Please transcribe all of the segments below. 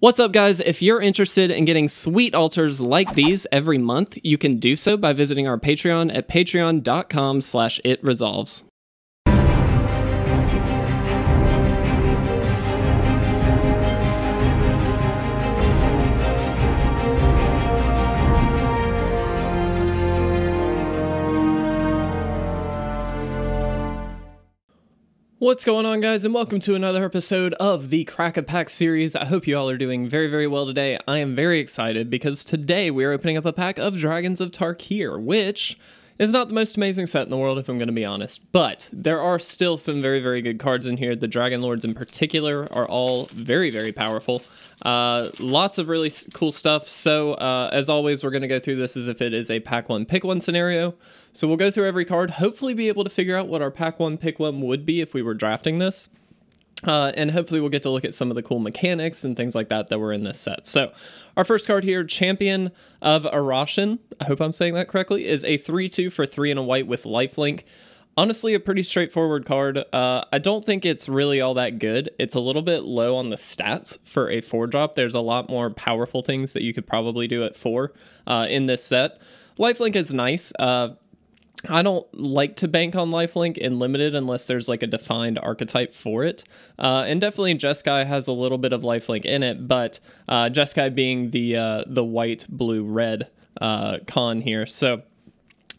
What's up guys? If you're interested in getting sweet altars like these every month, you can do so by visiting our Patreon at patreon.com slash itresolves. What's going on, guys, and welcome to another episode of the Crack a Pack series. I hope you all are doing very, very well today. I am very excited because today we are opening up a pack of Dragons of Tarkir, which is not the most amazing set in the world, if I'm going to be honest, but there are still some very, very good cards in here. The Dragon Lords in particular are all very, very powerful. Uh, lots of really cool stuff. So, uh, as always, we're going to go through this as if it is a pack one, pick one scenario. So, we'll go through every card, hopefully, be able to figure out what our pack one, pick one would be if we were drafting this. Uh, and hopefully we'll get to look at some of the cool mechanics and things like that that were in this set. So our first card here, Champion of Arashin, I hope I'm saying that correctly, is a 3-2 for 3 and a white with lifelink. Honestly, a pretty straightforward card. Uh, I don't think it's really all that good. It's a little bit low on the stats for a 4-drop. There's a lot more powerful things that you could probably do at 4 uh, in this set. Lifelink is nice. Uh, I don't like to bank on lifelink in limited unless there's like a defined archetype for it. Uh, and definitely Jeskai has a little bit of lifelink in it, but uh, Jeskai being the uh, the white, blue, red uh, con here. So,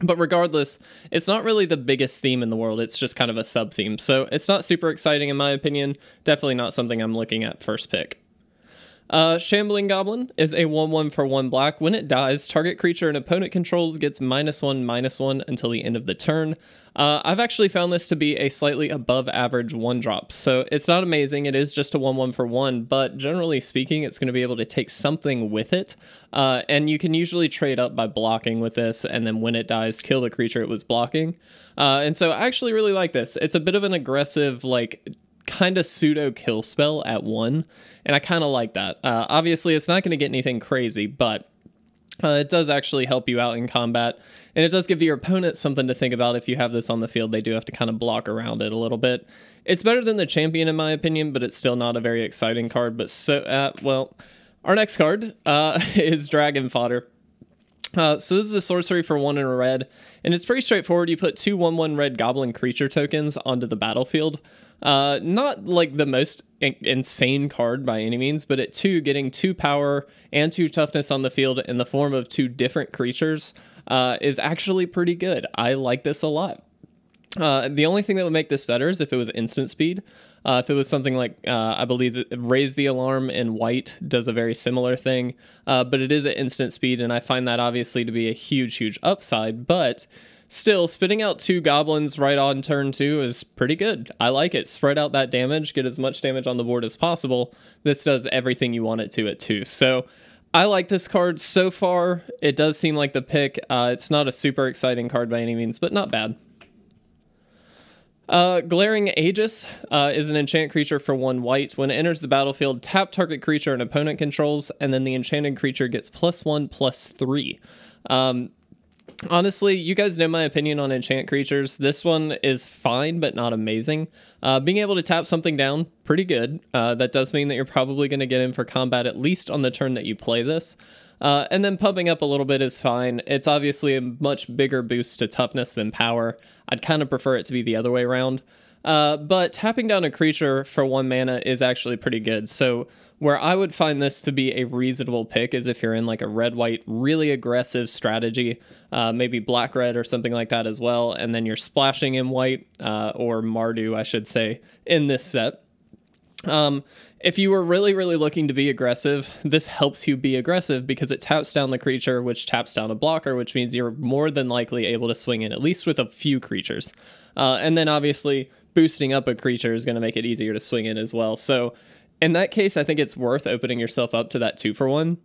but regardless, it's not really the biggest theme in the world. It's just kind of a sub theme. So it's not super exciting in my opinion. Definitely not something I'm looking at first pick. Uh, Shambling Goblin is a 1 1 for 1 black. When it dies, target creature an opponent controls gets minus 1 minus 1 until the end of the turn. Uh, I've actually found this to be a slightly above average 1 drop. So it's not amazing. It is just a 1 1 for 1, but generally speaking, it's going to be able to take something with it. Uh, and you can usually trade up by blocking with this, and then when it dies, kill the creature it was blocking. Uh, and so I actually really like this. It's a bit of an aggressive, like, kind of pseudo kill spell at one, and I kind of like that. Uh, obviously, it's not going to get anything crazy, but uh, it does actually help you out in combat, and it does give your opponent something to think about if you have this on the field. They do have to kind of block around it a little bit. It's better than the champion, in my opinion, but it's still not a very exciting card. But so, uh, well, our next card uh, is Dragon Fodder. Uh, so this is a sorcery for one in a red, and it's pretty straightforward. You put two one one red goblin creature tokens onto the battlefield. Uh, not like the most in- insane card by any means, but at two, getting two power and two toughness on the field in the form of two different creatures uh, is actually pretty good. I like this a lot. Uh, the only thing that would make this better is if it was instant speed. Uh, if it was something like, uh, I believe, raise the alarm in white does a very similar thing, uh, but it is at instant speed, and I find that obviously to be a huge, huge upside. But Still, spitting out two goblins right on turn two is pretty good. I like it. Spread out that damage, get as much damage on the board as possible. This does everything you want it to at two. So I like this card so far. It does seem like the pick. Uh, it's not a super exciting card by any means, but not bad. Uh, Glaring Aegis uh, is an enchant creature for one white. When it enters the battlefield, tap target creature an opponent controls, and then the enchanted creature gets plus one, plus three. Um, Honestly, you guys know my opinion on enchant creatures. This one is fine, but not amazing. Uh, being able to tap something down, pretty good. Uh, that does mean that you're probably going to get in for combat at least on the turn that you play this. Uh, and then pumping up a little bit is fine. It's obviously a much bigger boost to toughness than power. I'd kind of prefer it to be the other way around. Uh, but tapping down a creature for one mana is actually pretty good. So where I would find this to be a reasonable pick is if you're in like a red white, really aggressive strategy, uh, maybe black red or something like that as well, and then you're splashing in white uh, or Mardu, I should say, in this set. Um, if you were really, really looking to be aggressive, this helps you be aggressive because it taps down the creature, which taps down a blocker, which means you're more than likely able to swing in, at least with a few creatures. Uh, and then obviously, boosting up a creature is going to make it easier to swing in as well. So in that case, I think it's worth opening yourself up to that two for one.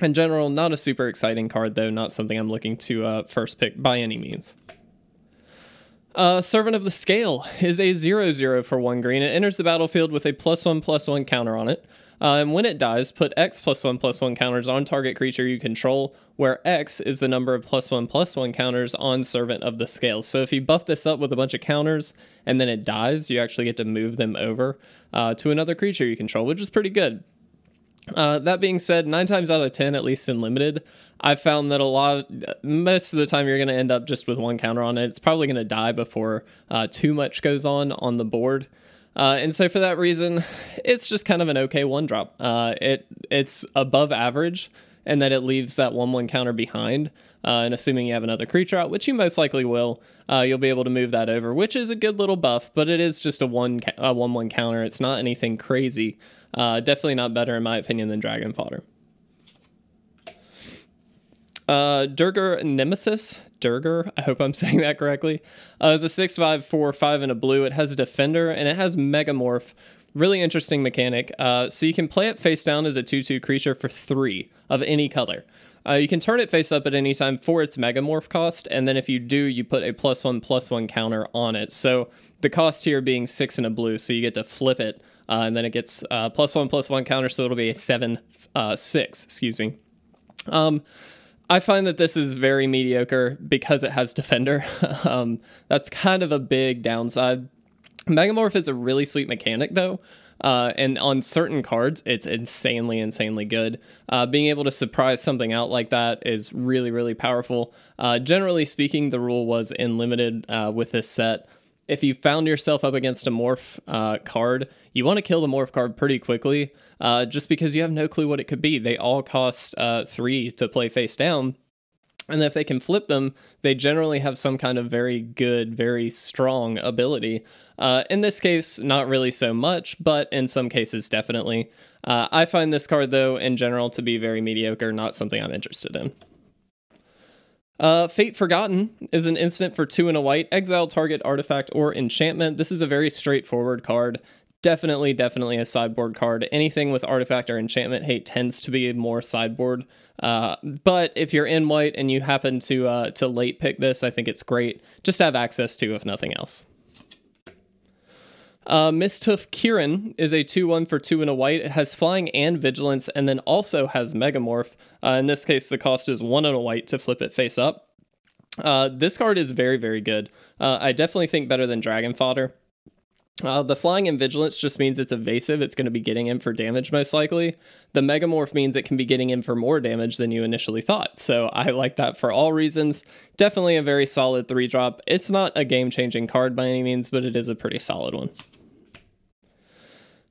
In general, not a super exciting card, though, not something I'm looking to uh, first pick by any means. Uh, Servant of the Scale is a 0 0 for 1 green. It enters the battlefield with a plus 1 plus 1 counter on it. Uh, and when it dies, put X plus 1 plus 1 counters on target creature you control, where X is the number of plus 1 plus 1 counters on Servant of the Scale. So if you buff this up with a bunch of counters and then it dies, you actually get to move them over uh, to another creature you control, which is pretty good. Uh, that being said, nine times out of 10, at least in limited, I've found that a lot, most of the time, you're going to end up just with one counter on it. It's probably going to die before uh, too much goes on on the board. Uh, and so for that reason, it's just kind of an okay one drop. Uh, it it's above average, and that it leaves that one one counter behind. Uh, and assuming you have another creature out, which you most likely will, uh, you'll be able to move that over, which is a good little buff. But it is just a one a one one counter. It's not anything crazy. Uh, definitely not better in my opinion than Dragon Fodder. Uh, Dirgur Nemesis. Dirgur, I hope I'm saying that correctly. Uh, is a 6 5 4 5 in a blue. It has a Defender and it has Megamorph. Really interesting mechanic. Uh, so you can play it face down as a 2 2 creature for three of any color. Uh, you can turn it face up at any time for its Megamorph cost, and then if you do, you put a plus one plus one counter on it. So the cost here being six and a blue, so you get to flip it, uh, and then it gets uh, plus one plus one counter, so it'll be a seven uh, six. Excuse me. Um, I find that this is very mediocre because it has Defender. um, that's kind of a big downside. Megamorph is a really sweet mechanic, though. Uh, and on certain cards, it's insanely, insanely good. Uh, being able to surprise something out like that is really, really powerful. Uh, generally speaking, the rule was in limited uh, with this set. If you found yourself up against a morph uh, card, you want to kill the morph card pretty quickly, uh, just because you have no clue what it could be. They all cost three to play face down, and if they can flip them, they generally have some kind of very good, very strong ability. Uh, in this case, not really so much, but in some cases, definitely. Uh, I find this card, though, in general, to be very mediocre, not something I'm interested in. Uh, Fate Forgotten is an instant for two and a white, exile target artifact or enchantment. This is a very straightforward card definitely, definitely a sideboard card. Anything with artifact or enchantment hate tends to be more sideboard. Uh, but if you're in white and you happen to uh, to late pick this, I think it's great just have access to, if nothing else. Uh, Kirin is a 2 1 for 2 and a white. It has flying and vigilance, and then also has Megamorph. Uh, in this case, the cost is 1 and a white to flip it face up. Uh, this card is very, very good. Uh, I definitely think better than Dragon Fodder. Uh, the flying and vigilance just means it's evasive. It's going to be getting in for damage most likely. The megamorph means it can be getting in for more damage than you initially thought. So I like that for all reasons. Definitely a very solid three drop. It's not a game changing card by any means, but it is a pretty solid one.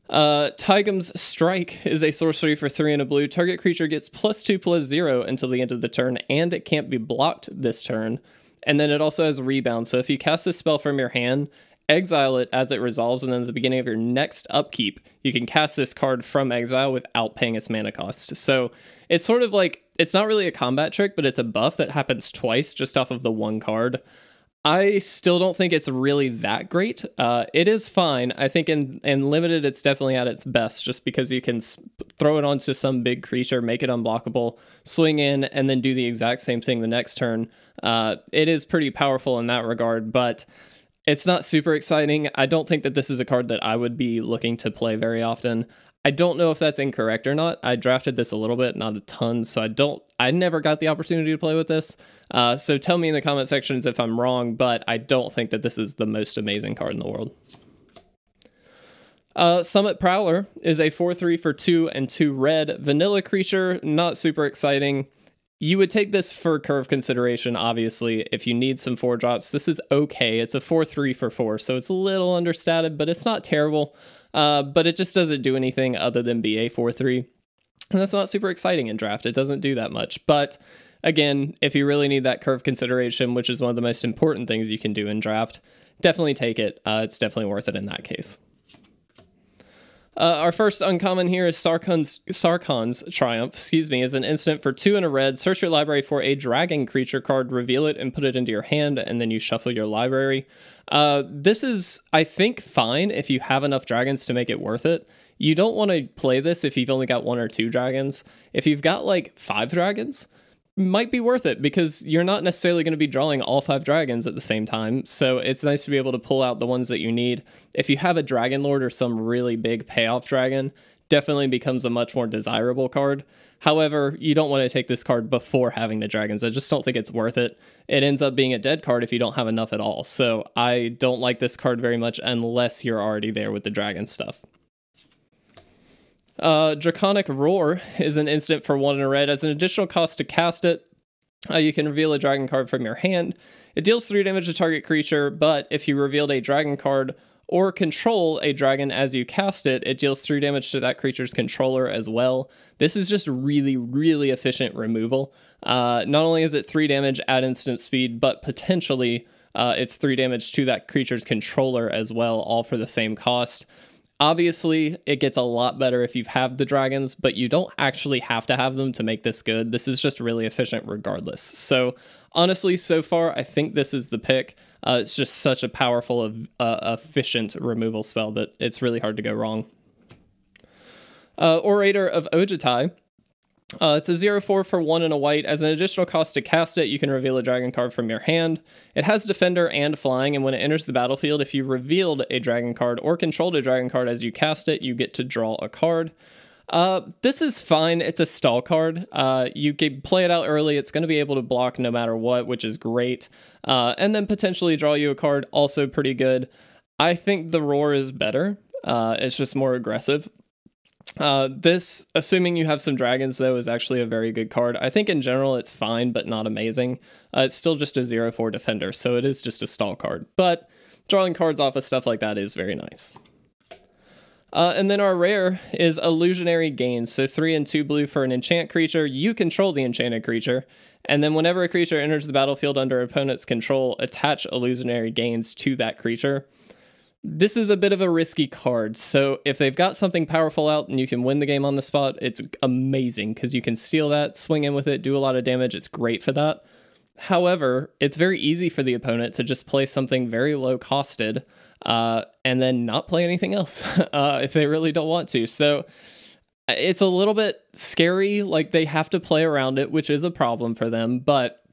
Uh, Taigam's Strike is a sorcery for three and a blue. Target creature gets plus two plus zero until the end of the turn, and it can't be blocked this turn. And then it also has rebound. So if you cast a spell from your hand exile it as it resolves, and then at the beginning of your next upkeep, you can cast this card from exile without paying its mana cost. So it's sort of like it's not really a combat trick, but it's a buff that happens twice just off of the one card. I still don't think it's really that great. Uh, it is fine. I think in in limited, it's definitely at its best, just because you can throw it onto some big creature, make it unblockable, swing in, and then do the exact same thing the next turn. Uh, it is pretty powerful in that regard, but it's not super exciting. I don't think that this is a card that I would be looking to play very often. I don't know if that's incorrect or not. I drafted this a little bit, not a ton, so I don't. I never got the opportunity to play with this. Uh, so tell me in the comment sections if I'm wrong, but I don't think that this is the most amazing card in the world. Uh, Summit Prowler is a 4 3 for 2 and 2 red vanilla creature, not super exciting. You would take this for curve consideration, obviously, if you need some four drops. This is okay. It's a 4 3 for 4, so it's a little understated, but it's not terrible. Uh, but it just doesn't do anything other than be a 4 3. And that's not super exciting in draft. It doesn't do that much. But again, if you really need that curve consideration, which is one of the most important things you can do in draft, definitely take it. Uh, it's definitely worth it in that case. Uh, our first uncommon here is Sarkhan's, Sarkhan's Triumph, excuse me, is an instant for two and a red. Search your library for a dragon creature card, reveal it, and put it into your hand, and then you shuffle your library. Uh, this is, I think, fine if you have enough dragons to make it worth it. You don't want to play this if you've only got one or two dragons. If you've got like five dragons, might be worth it because you're not necessarily going to be drawing all five dragons at the same time. So it's nice to be able to pull out the ones that you need. If you have a Dragon Lord or some really big payoff dragon, definitely becomes a much more desirable card. However, you don't want to take this card before having the dragons. I just don't think it's worth it. It ends up being a dead card if you don't have enough at all. So I don't like this card very much unless you're already there with the dragon stuff. Uh, Draconic Roar is an instant for one in a red. As an additional cost to cast it, uh, you can reveal a dragon card from your hand. It deals 3 damage to target creature, but if you revealed a dragon card or control a dragon as you cast it, it deals 3 damage to that creature's controller as well. This is just really, really efficient removal. Uh, not only is it 3 damage at instant speed, but potentially uh, it's 3 damage to that creature's controller as well, all for the same cost. Obviously, it gets a lot better if you have the dragons, but you don't actually have to have them to make this good. This is just really efficient regardless. So, honestly, so far, I think this is the pick. Uh, it's just such a powerful, uh, efficient removal spell that it's really hard to go wrong. Uh, Orator of Ojutai uh, it's a 0 4 for 1 and a white. As an additional cost to cast it, you can reveal a dragon card from your hand. It has Defender and Flying, and when it enters the battlefield, if you revealed a dragon card or controlled a dragon card as you cast it, you get to draw a card. Uh, this is fine. It's a stall card. Uh, you can play it out early. It's going to be able to block no matter what, which is great. Uh, and then potentially draw you a card, also pretty good. I think the Roar is better. Uh, it's just more aggressive. Uh, this, assuming you have some dragons, though, is actually a very good card. I think in general it's fine, but not amazing. Uh, it's still just a 0 4 defender, so it is just a stall card. But drawing cards off of stuff like that is very nice. Uh, and then our rare is Illusionary Gains. So 3 and 2 blue for an enchant creature. You control the enchanted creature. And then whenever a creature enters the battlefield under opponent's control, attach Illusionary Gains to that creature this is a bit of a risky card. So if they've got something powerful out and you can win the game on the spot, it's amazing because you can steal that, swing in with it, do a lot of damage. It's great for that. However, it's very easy for the opponent to just play something very low costed uh, and then not play anything else uh, if they really don't want to. So it's a little bit scary. Like they have to play around it, which is a problem for them. But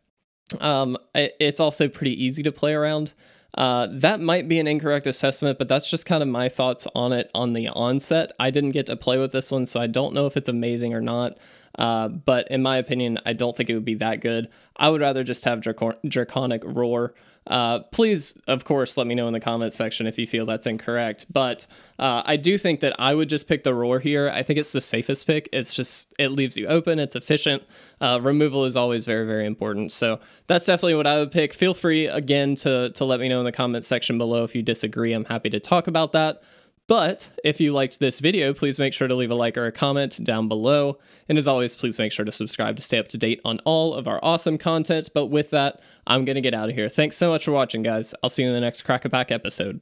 um, it's also pretty easy to play around. Uh, that might be an incorrect assessment, but that's just kind of my thoughts on it on the onset. I didn't get to play with this one, so I don't know if it's amazing or not. Uh, but in my opinion, I don't think it would be that good. I would rather just have Draconic Roar. Uh, please, of course, let me know in the comment section if you feel that's incorrect. But uh, I do think that I would just pick the Roar here. I think it's the safest pick. It's just, it leaves you open, it's efficient. Uh, removal is always very, very important. So that's definitely what I would pick. Feel free, again, to, to let me know in the comment section below if you disagree. I'm happy to talk about that. But if you liked this video, please make sure to leave a like or a comment down below. And as always, please make sure to subscribe to stay up to date on all of our awesome content. But with that, I'm going to get out of here. Thanks so much for watching, guys. I'll see you in the next Crack a Pack episode.